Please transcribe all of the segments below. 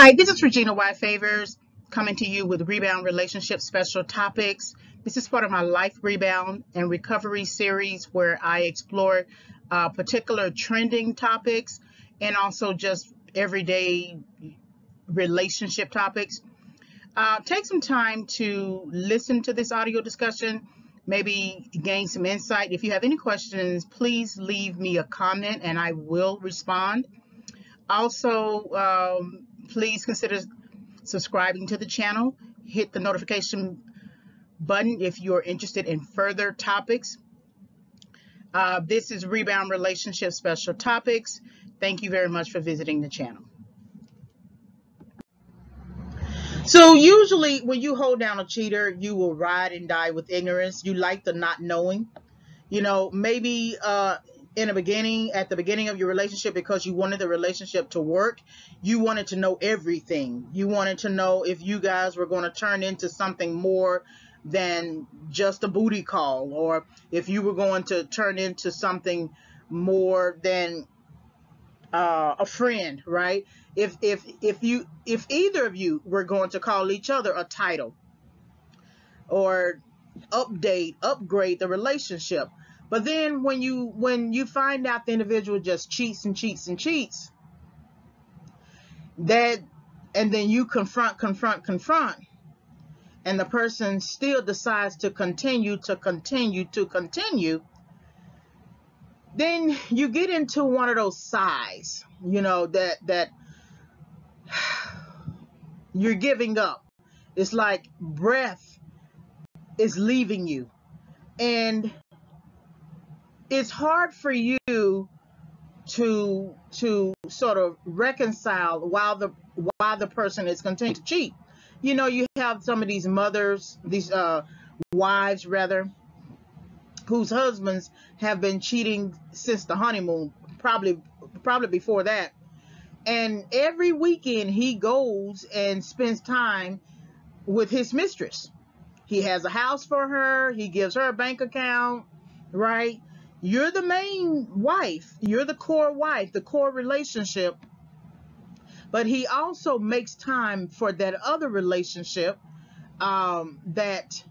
Hi, this is Regina Y Favors coming to you with Rebound Relationship Special Topics. This is part of my Life Rebound and Recovery series where I explore uh, particular trending topics and also just everyday relationship topics. Uh, take some time to listen to this audio discussion, maybe gain some insight. If you have any questions, please leave me a comment and I will respond. Also, um, please consider subscribing to the channel. Hit the notification button if you're interested in further topics. Uh, this is Rebound Relationship Special Topics. Thank you very much for visiting the channel. So usually when you hold down a cheater, you will ride and die with ignorance. You like the not knowing. You know, maybe uh, in the beginning, at the beginning of your relationship, because you wanted the relationship to work, you wanted to know everything. You wanted to know if you guys were going to turn into something more than just a booty call, or if you were going to turn into something more than uh, a friend, right? If if if you if either of you were going to call each other a title or update, upgrade the relationship, but then when you when you find out the individual just cheats and cheats and cheats, that and then you confront, confront, confront, and the person still decides to continue to continue to continue, then you get into one of those sighs, you know, that that you're giving up. It's like breath is leaving you. And it's hard for you to to sort of reconcile while the while the person is continuing to cheat. You know, you have some of these mothers, these uh, wives rather, whose husbands have been cheating since the honeymoon, probably probably before that. And every weekend he goes and spends time with his mistress. He has a house for her. He gives her a bank account, right? You're the main wife. You're the core wife, the core relationship. But he also makes time for that other relationship um, that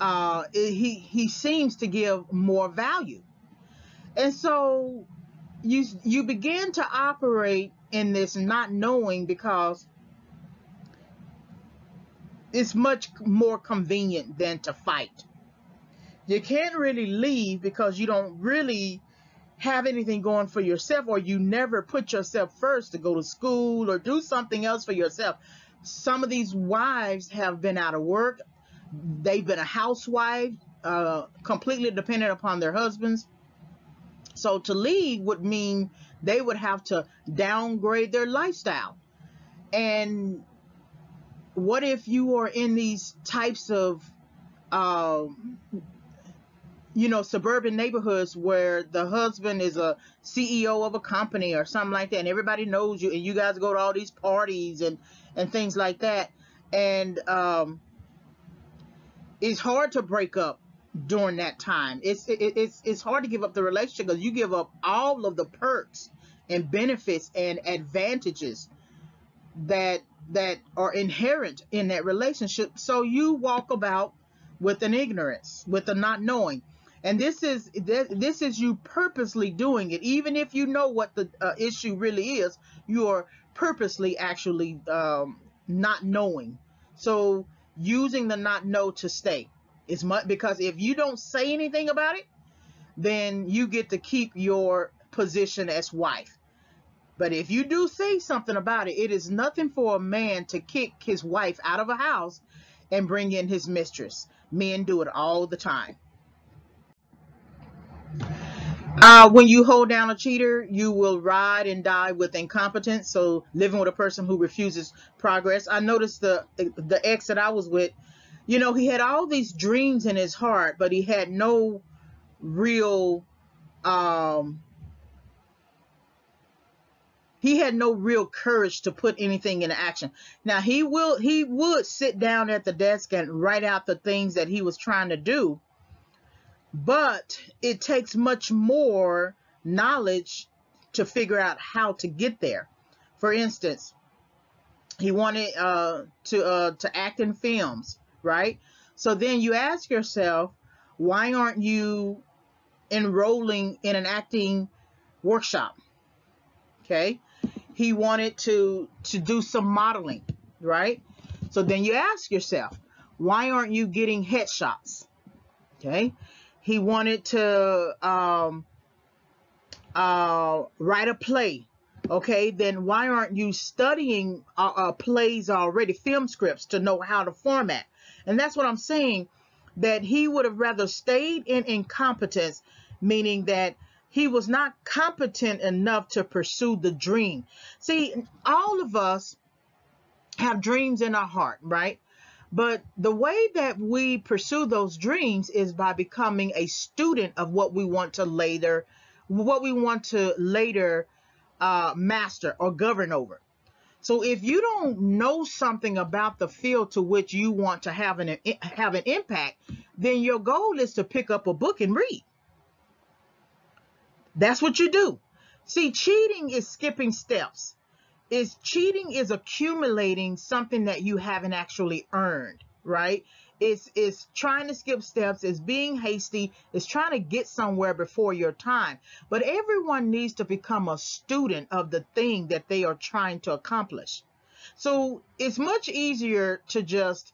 uh, he he seems to give more value. And so you you begin to operate in this not knowing because it's much more convenient than to fight you can't really leave because you don't really have anything going for yourself or you never put yourself first to go to school or do something else for yourself. Some of these wives have been out of work. They've been a housewife, uh, completely dependent upon their husbands. So to leave would mean they would have to downgrade their lifestyle. And what if you are in these types of um, you know, suburban neighborhoods where the husband is a CEO of a company or something like that, and everybody knows you, and you guys go to all these parties and and things like that, and um, it's hard to break up during that time. It's it, it's it's hard to give up the relationship because you give up all of the perks and benefits and advantages that that are inherent in that relationship. So you walk about with an ignorance, with a not knowing. And this is this is you purposely doing it, even if you know what the uh, issue really is. You are purposely actually um, not knowing. So using the not know to stay is much because if you don't say anything about it, then you get to keep your position as wife. But if you do say something about it, it is nothing for a man to kick his wife out of a house and bring in his mistress. Men do it all the time. Uh, when you hold down a cheater, you will ride and die with incompetence. So living with a person who refuses progress. I noticed the the ex that I was with, you know, he had all these dreams in his heart, but he had no real um he had no real courage to put anything into action. Now he will he would sit down at the desk and write out the things that he was trying to do but it takes much more knowledge to figure out how to get there. For instance, he wanted uh, to uh, to act in films, right? So then you ask yourself, why aren't you enrolling in an acting workshop? Okay, he wanted to to do some modeling, right? So then you ask yourself, why aren't you getting headshots? Okay, he wanted to um, uh, write a play. Okay, then why aren't you studying uh, uh, plays already, film scripts to know how to format? And that's what I'm saying, that he would have rather stayed in incompetence, meaning that he was not competent enough to pursue the dream. See, all of us have dreams in our heart, right? But the way that we pursue those dreams is by becoming a student of what we want to later, what we want to later uh, master or govern over. So if you don't know something about the field to which you want to have an have an impact, then your goal is to pick up a book and read. That's what you do. See, cheating is skipping steps. Is cheating is accumulating something that you haven't actually earned, right? It's it's trying to skip steps, it's being hasty, it's trying to get somewhere before your time. But everyone needs to become a student of the thing that they are trying to accomplish. So it's much easier to just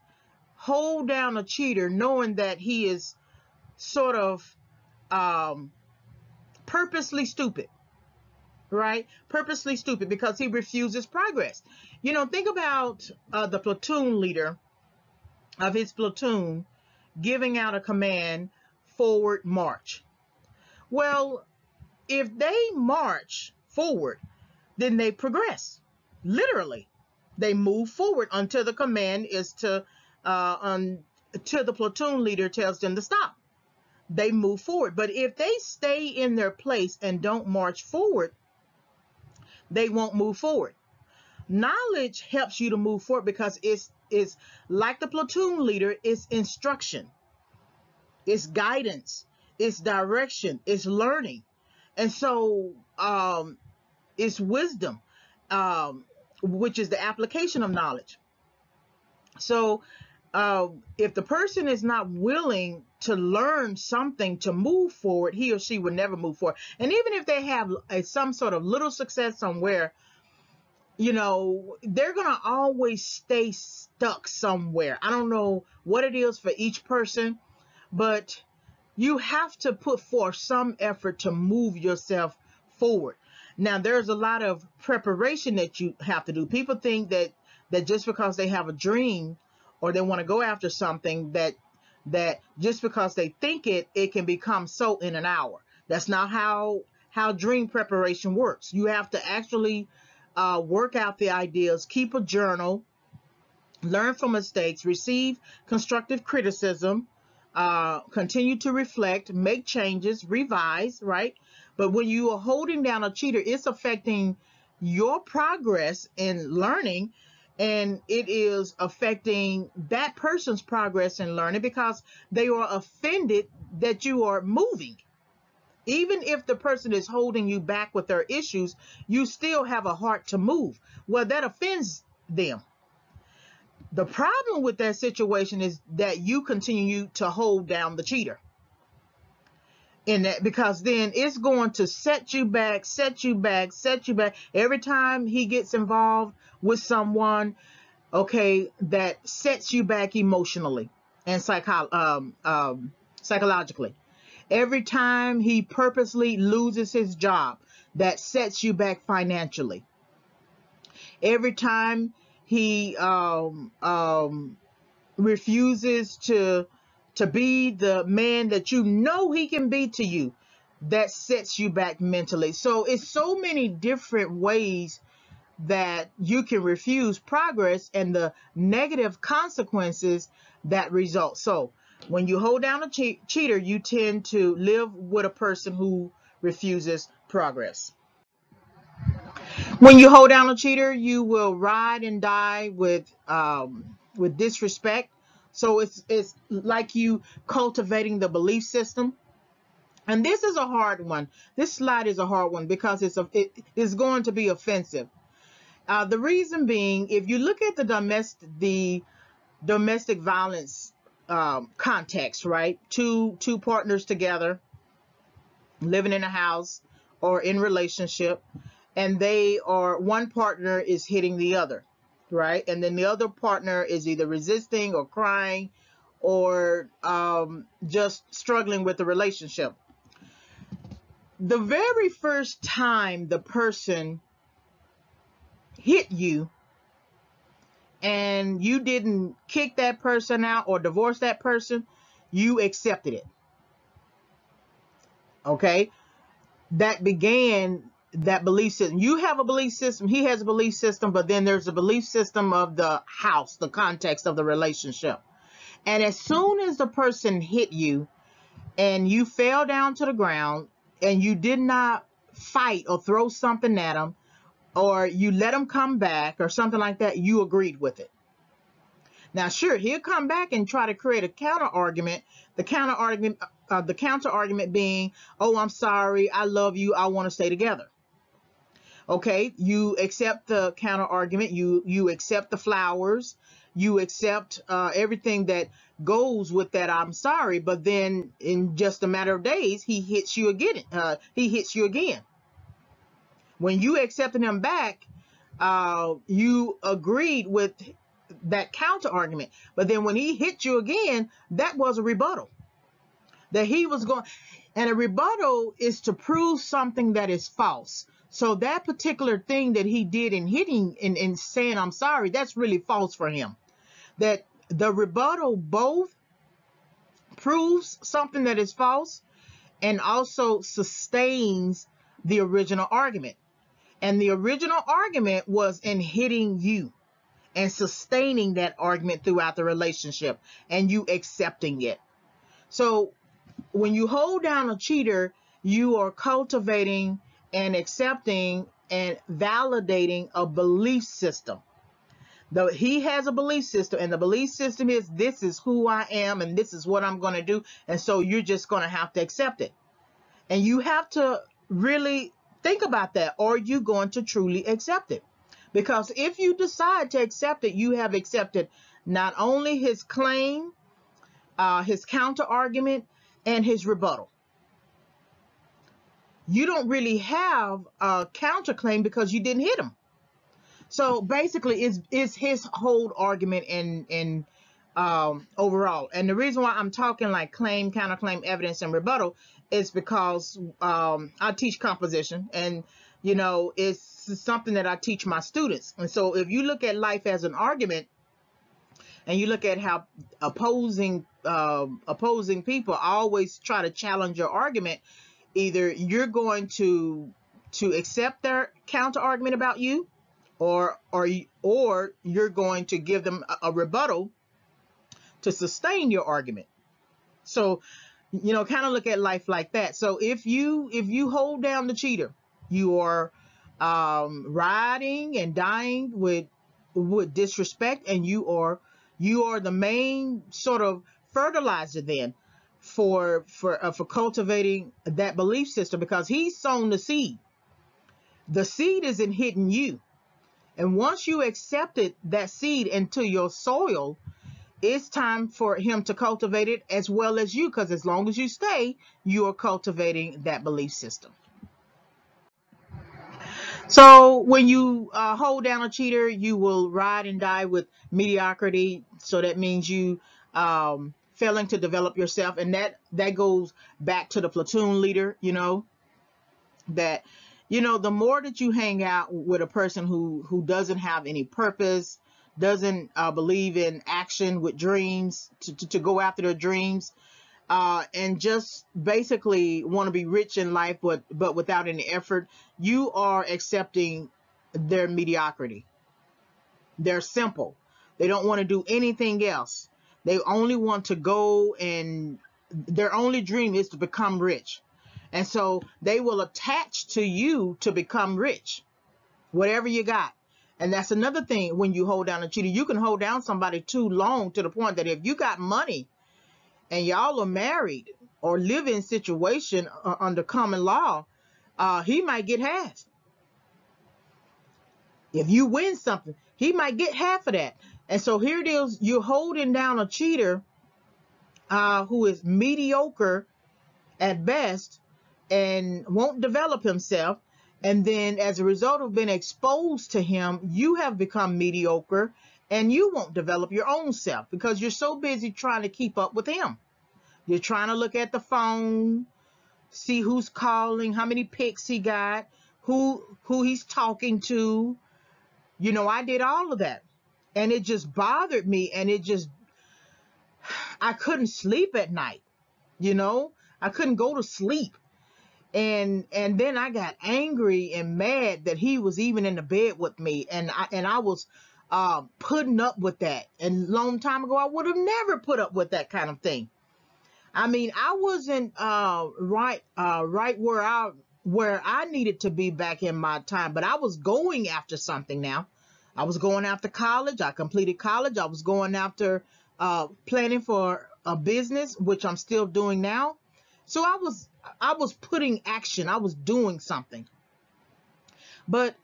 hold down a cheater knowing that he is sort of um, purposely stupid right? Purposely stupid because he refuses progress. You know think about uh, the platoon leader of his platoon giving out a command forward march. Well if they march forward then they progress. Literally they move forward until the command is to uh, until the platoon leader tells them to stop. They move forward. But if they stay in their place and don't march forward, they won't move forward. Knowledge helps you to move forward because it's it's like the platoon leader, it's instruction, it's guidance, it's direction, it's learning. And so um, it's wisdom, um, which is the application of knowledge. So uh, if the person is not willing to learn something to move forward, he or she will never move forward. And even if they have a, some sort of little success somewhere, you know, they're going to always stay stuck somewhere. I don't know what it is for each person, but you have to put forth some effort to move yourself forward. Now, there's a lot of preparation that you have to do. People think that that just because they have a dream or they want to go after something that that just because they think it it can become so in an hour. That's not how how dream preparation works. You have to actually uh, work out the ideas keep a journal learn from mistakes receive constructive criticism uh, continue to reflect make changes revise right? But when you are holding down a cheater it's affecting your progress in learning and it is affecting that person's progress in learning because they are offended that you are moving. Even if the person is holding you back with their issues, you still have a heart to move. Well, that offends them. The problem with that situation is that you continue to hold down the cheater in that because then it's going to set you back, set you back, set you back. Every time he gets involved with someone, okay, that sets you back emotionally and psycho um, um, psychologically. Every time he purposely loses his job, that sets you back financially. Every time he um, um, refuses to to be the man that you know he can be to you that sets you back mentally. So it's so many different ways that you can refuse progress and the negative consequences that result. So when you hold down a che cheater, you tend to live with a person who refuses progress. When you hold down a cheater, you will ride and die with um, with disrespect so it's it's like you cultivating the belief system. And this is a hard one. This slide is a hard one because it's a, it is going to be offensive. Uh, the reason being, if you look at the domestic the domestic violence um, context, right? Two two partners together, living in a house or in relationship, and they are one partner is hitting the other, right? And then the other partner is either resisting or crying or um, just struggling with the relationship. The very first time the person hit you and you didn't kick that person out or divorce that person, you accepted it. Okay? That began that belief system. You have a belief system, he has a belief system, but then there's a belief system of the house, the context of the relationship. And as soon as the person hit you and you fell down to the ground and you did not fight or throw something at them, or you let him come back or something like that, you agreed with it. Now, sure, he'll come back and try to create a counter argument. The counter argument, uh, the counter argument being, "Oh, I'm sorry, I love you, I want to stay together." Okay, you accept the counter argument. You you accept the flowers. You accept uh, everything that goes with that. I'm sorry, but then in just a matter of days, he hits you again. Uh, he hits you again. When you accepted him back, uh, you agreed with that counter argument. But then when he hit you again, that was a rebuttal. That he was going, and a rebuttal is to prove something that is false. So that particular thing that he did in hitting and in saying I'm sorry, that's really false for him. That the rebuttal both proves something that is false and also sustains the original argument. And the original argument was in hitting you and sustaining that argument throughout the relationship and you accepting it. So when you hold down a cheater, you are cultivating and accepting and validating a belief system. Though he has a belief system, and the belief system is this is who I am and this is what I'm going to do. And so you're just going to have to accept it. And you have to really Think about that. Are you going to truly accept it? Because if you decide to accept it, you have accepted not only his claim, uh, his counter argument, and his rebuttal. You don't really have a counterclaim because you didn't hit him. So basically, it's, it's his whole argument in um, overall. And the reason why I'm talking like claim, counterclaim, evidence, and rebuttal is because um, I teach composition and, you know, it's something that I teach my students. And so if you look at life as an argument and you look at how opposing uh, opposing people always try to challenge your argument, either you're going to to accept their counter argument about you or or or you're going to give them a, a rebuttal to sustain your argument. So you know, kind of look at life like that. So if you if you hold down the cheater, you are um, riding and dying with with disrespect, and you are you are the main sort of fertilizer then for for uh, for cultivating that belief system because he's sown the seed. The seed isn't hitting you. And once you accepted that seed into your soil, it's time for him to cultivate it as well as you because as long as you stay you are cultivating that belief system so when you uh, hold down a cheater you will ride and die with mediocrity so that means you um, failing to develop yourself and that that goes back to the platoon leader you know? That you know the more that you hang out with a person who who doesn't have any purpose doesn't uh, believe in action with dreams to, to, to go after their dreams uh, and just basically want to be rich in life but but without any effort you are accepting their mediocrity. They're simple. They don't want to do anything else they only want to go and their only dream is to become rich and so they will attach to you to become rich whatever you got and that's another thing when you hold down a cheater, you can hold down somebody too long to the point that if you got money and y'all are married or live in situation uh, under common law, uh, he might get half. If you win something, he might get half of that. And so here it is, you're holding down a cheater uh, who is mediocre at best and won't develop himself. And then as a result of being exposed to him, you have become mediocre and you won't develop your own self because you're so busy trying to keep up with him. You're trying to look at the phone, see who's calling, how many pics he got, who who he's talking to. You know, I did all of that. And it just bothered me and it just I couldn't sleep at night. You know, I couldn't go to sleep. And and then I got angry and mad that he was even in the bed with me and I and I was uh, putting up with that. And long time ago I would have never put up with that kind of thing. I mean, I wasn't uh, right uh, right where I where I needed to be back in my time, but I was going after something now. I was going after college. I completed college. I was going after uh, planning for a business, which I'm still doing now. So I was I was putting action. I was doing something. But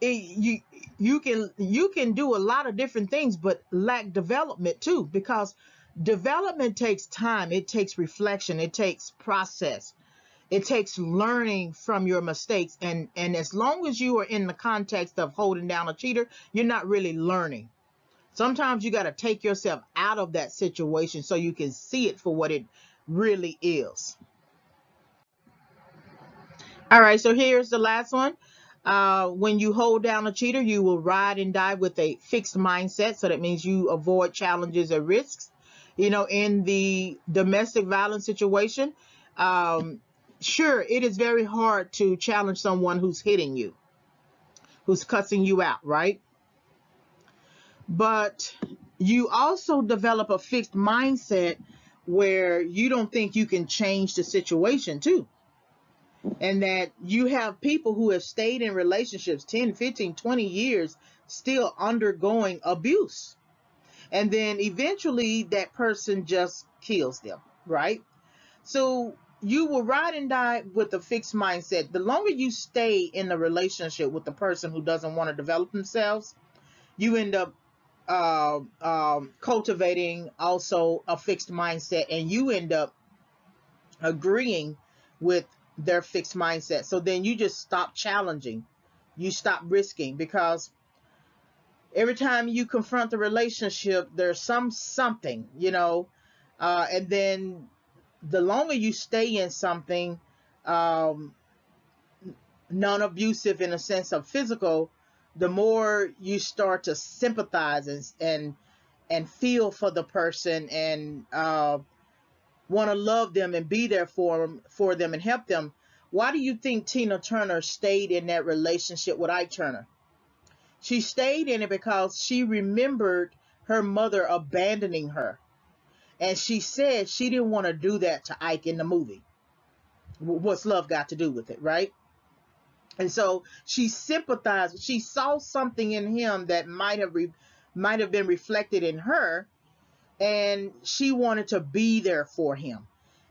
it, you you can you can do a lot of different things, but lack development too, because development takes time. It takes reflection. It takes process. It takes learning from your mistakes. And, and as long as you are in the context of holding down a cheater, you're not really learning. Sometimes you got to take yourself out of that situation so you can see it for what it really is. All right, so here's the last one. Uh, when you hold down a cheater, you will ride and die with a fixed mindset. So that means you avoid challenges or risks. You know, in the domestic violence situation, um, sure, it is very hard to challenge someone who's hitting you, who's cussing you out, right? But you also develop a fixed mindset where you don't think you can change the situation too. And that you have people who have stayed in relationships 10, 15, 20 years still undergoing abuse. And then eventually that person just kills them, right? So you will ride and die with a fixed mindset. The longer you stay in the relationship with the person who doesn't want to develop themselves, you end up uh, um, cultivating also a fixed mindset, and you end up agreeing with their fixed mindset. So then you just stop challenging, you stop risking because every time you confront the relationship, there's some something, you know, uh, and then the longer you stay in something um, non-abusive in a sense of physical, the more you start to sympathize and and, and feel for the person and uh, want to love them and be there for them, for them and help them. Why do you think Tina Turner stayed in that relationship with Ike Turner? She stayed in it because she remembered her mother abandoning her and she said she didn't want to do that to Ike in the movie. What's love got to do with it, right? And so she sympathized. She saw something in him that might have re, might have been reflected in her, and she wanted to be there for him.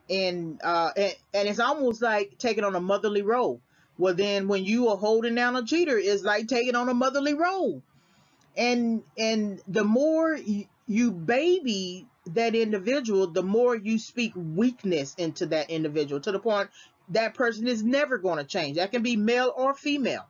And uh, and, and it's almost like taking on a motherly role. Well, then when you are holding down a cheater, it's like taking on a motherly role. And and the more you, you baby that individual, the more you speak weakness into that individual to the point that person is never going to change. That can be male or female.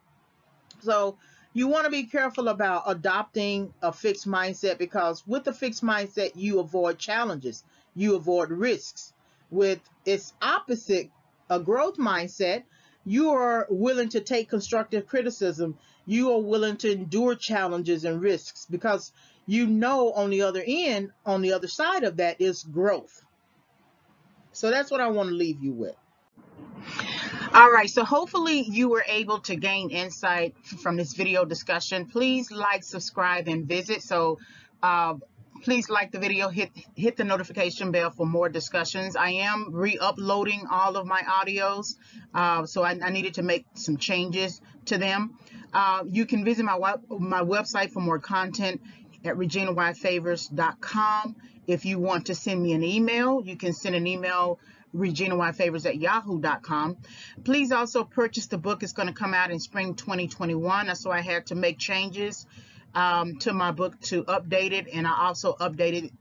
So you want to be careful about adopting a fixed mindset because with a fixed mindset, you avoid challenges, you avoid risks. With its opposite, a growth mindset, you are willing to take constructive criticism. You are willing to endure challenges and risks because you know on the other end, on the other side of that is growth. So that's what I want to leave you with. All right, so hopefully you were able to gain insight from this video discussion. Please like, subscribe, and visit. So uh, please like the video, hit hit the notification bell for more discussions. I am re-uploading all of my audios, uh, so I, I, needed to make some changes to them. Uh, you can visit my my website for more content at reginayfavors.com. If you want to send me an email, you can send an email Regina Y Favors at yahoo.com. Please also purchase the book. It's going to come out in spring 2021. So I had to make changes um, to my book to update it. And I also updated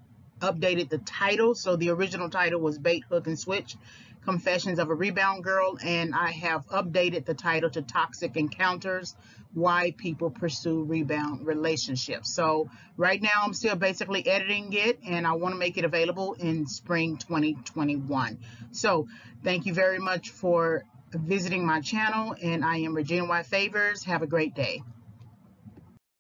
updated the title. So the original title was Bait, Hook, and Switch. Confessions of a Rebound Girl, and I have updated the title to Toxic Encounters Why People Pursue Rebound Relationships. So, right now, I'm still basically editing it, and I want to make it available in spring 2021. So, thank you very much for visiting my channel, and I am Regina Y Favors. Have a great day.